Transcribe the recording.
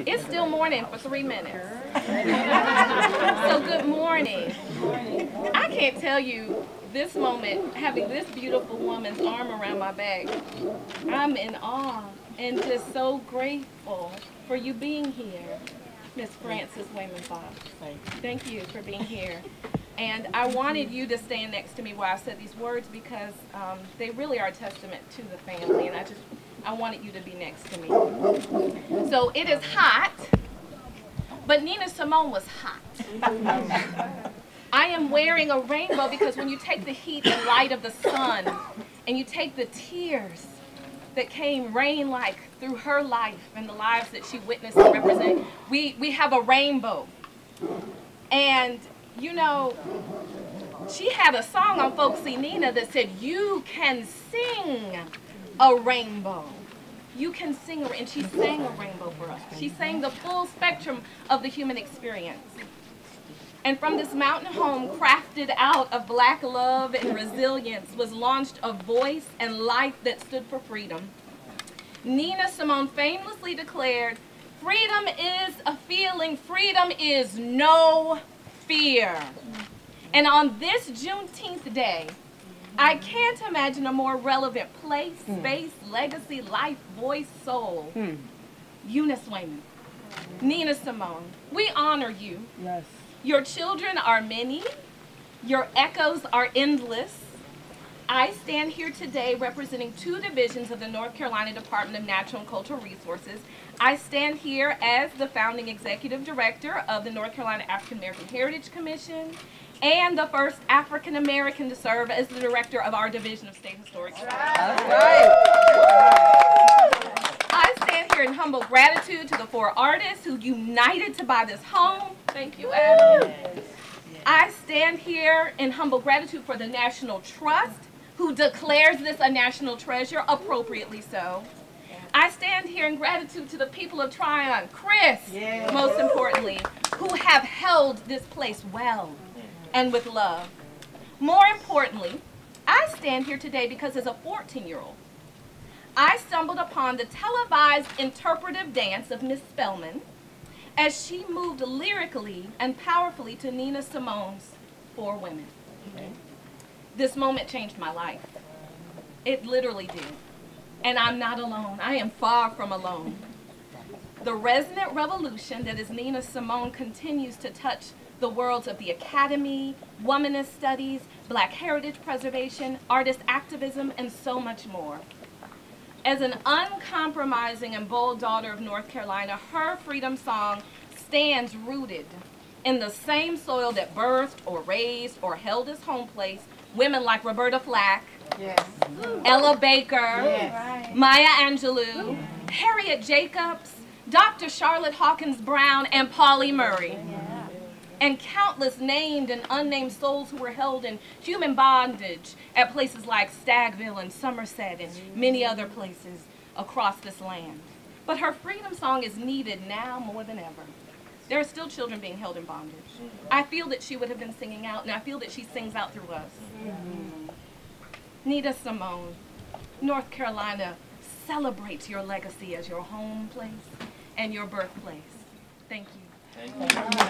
It's still morning for three minutes. so good morning. I can't tell you this moment, having this beautiful woman's arm around my back, I'm in awe and just so grateful for you being here, Miss Frances Waymon Fox. Thank you for being here. And I wanted you to stand next to me while I said these words because um, they really are a testament to the family, and I just I wanted you to be next to me. So it is hot, but Nina Simone was hot. I am wearing a rainbow because when you take the heat and light of the sun and you take the tears that came rain-like through her life and the lives that she witnessed and represented, we, we have a rainbow. And, you know, she had a song on Folksy Nina that said, you can sing a rainbow. You can sing, and she sang a rainbow for us. She sang the full spectrum of the human experience. And from this mountain home, crafted out of black love and resilience, was launched a voice and life that stood for freedom. Nina Simone famously declared, freedom is a feeling, freedom is no fear. And on this Juneteenth day, I can't imagine a more relevant place, mm. space, legacy, life, voice, soul. Mm. Eunice Waymon, Nina Simone, we honor you. Yes. Your children are many. Your echoes are endless. I stand here today representing two divisions of the North Carolina Department of Natural and Cultural Resources. I stand here as the founding executive director of the North Carolina African American Heritage Commission and the first African American to serve as the director of our Division of State Historic Sites. I stand here in humble gratitude to the four artists who united to buy this home. Thank you, Adam. I stand here in humble gratitude for the National Trust who declares this a national treasure, appropriately so. I stand here in gratitude to the people of Tryon, Chris, most importantly, who have held this place well and with love. More importantly, I stand here today because as a 14-year-old, I stumbled upon the televised interpretive dance of Miss Spellman as she moved lyrically and powerfully to Nina Simone's Four Women. Okay. This moment changed my life. It literally did. And I'm not alone. I am far from alone. The resonant revolution that is Nina Simone continues to touch the worlds of the academy, womanist studies, black heritage preservation, artist activism, and so much more. As an uncompromising and bold daughter of North Carolina, her freedom song stands rooted in the same soil that birthed or raised or held as home place women like Roberta Flack, yes. Ella Baker, yes. Maya Angelou, Harriet Jacobs, Dr. Charlotte Hawkins Brown, and Pauli Murray and countless named and unnamed souls who were held in human bondage at places like Stagville and Somerset and many other places across this land. But her freedom song is needed now more than ever. There are still children being held in bondage. I feel that she would have been singing out, and I feel that she sings out through us. Mm-hmm. Nina Simone, North Carolina celebrates your legacy as your home place and your birthplace. Thank you. Thank you.